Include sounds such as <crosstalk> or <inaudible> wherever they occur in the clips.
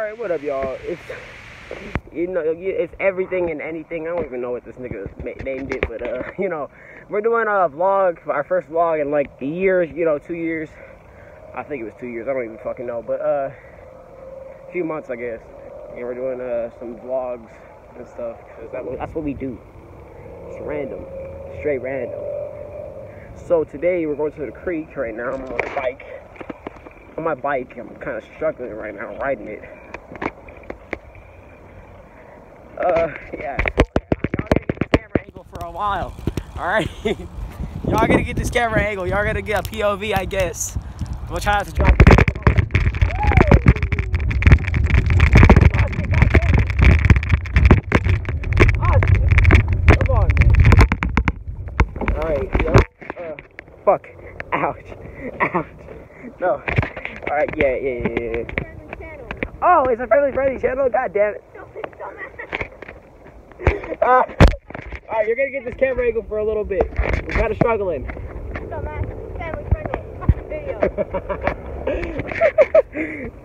Alright, what up, y'all? It's you know, it's everything and anything. I don't even know what this nigga named it, but uh, <laughs> you know, we're doing a vlog, our first vlog in like years, you know, two years. I think it was two years. I don't even fucking know, but uh, a few months, I guess. And we're doing uh some vlogs and stuff. That, that's what we do. It's random, straight random. So today we're going to the creek right now. I'm on a bike. On my bike, I'm kind of struggling right now riding it. Uh, yeah. Y'all gotta get this camera angle for a while. Alright? <laughs> Y'all gotta get this camera angle. Y'all gotta get a POV, I guess. I'm gonna try not to drop. Alright, yo. Uh, fuck. Ouch. <laughs> Ouch. No. Alright, yeah, yeah, yeah, yeah. Oh, it's a friendly friendly channel? God damn it. <laughs> Uh, Alright, you're gonna get this camera angle for a little bit. We're kinda struggling. <laughs>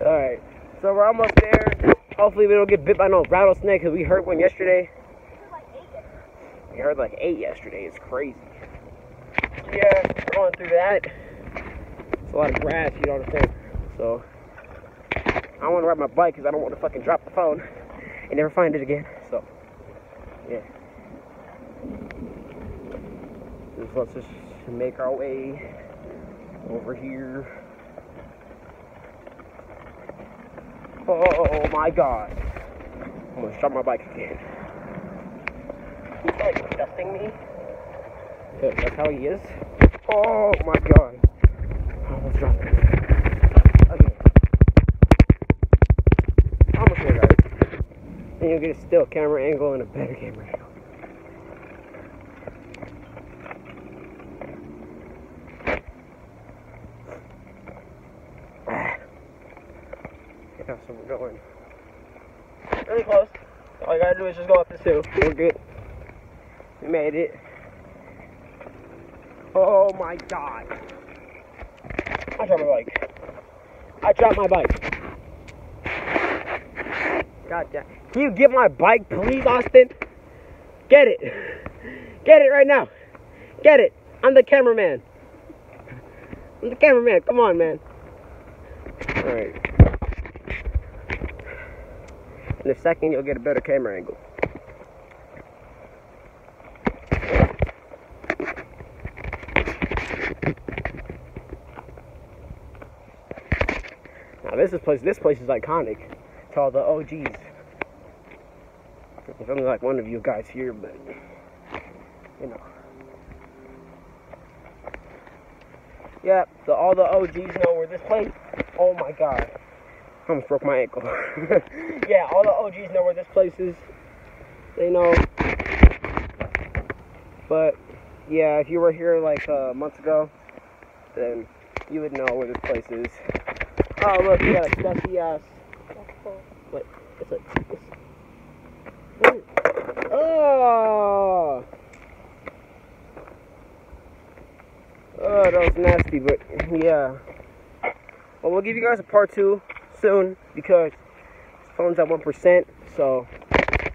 Alright, so we're almost there. Hopefully we don't get bit by no rattlesnake because we heard one yesterday. We heard like eight yesterday. It's crazy. Yeah, going through that. It's a lot of grass, you know what I'm saying? So, I want to ride my bike because I don't want to fucking drop the phone and never find it again. So. Yeah. Just let's just make our way over here. Oh my god. I'm gonna start my bike again. He's like dusting me. That's how he is. Oh my god. I almost dropped it. Then you'll get a still camera angle and a better camera angle. Yeah, so we're going really close. All you gotta do is just go up this hill. We're good. We made it. Oh my god. I dropped my bike. I dropped my bike. God damn. Can you get my bike, please, Austin? Get it. Get it right now. Get it. I'm the cameraman. I'm the cameraman. Come on, man. Alright. In a second, you'll get a better camera angle. Now this is place. This place is iconic to all the OGs. There's only like one of you guys here, but you know. Yeah, so all the OGs know where this place. Oh my god. I almost broke my ankle. <laughs> yeah, all the OGs know where this place is. They know. But yeah, if you were here like uh, month ago, then you would know where this place is. Oh look, you got a dusty ass. Wait, it's. It's, oh. Oh, that was nasty, but yeah. Well, we'll give you guys a part two soon because this phone's at one percent. So.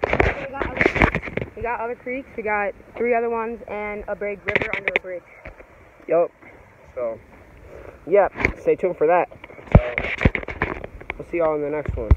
We got, other, we got other creeks. We got three other ones and a big river under a bridge. Yup. So. Yeah. Stay tuned for that. We'll see y'all in the next one.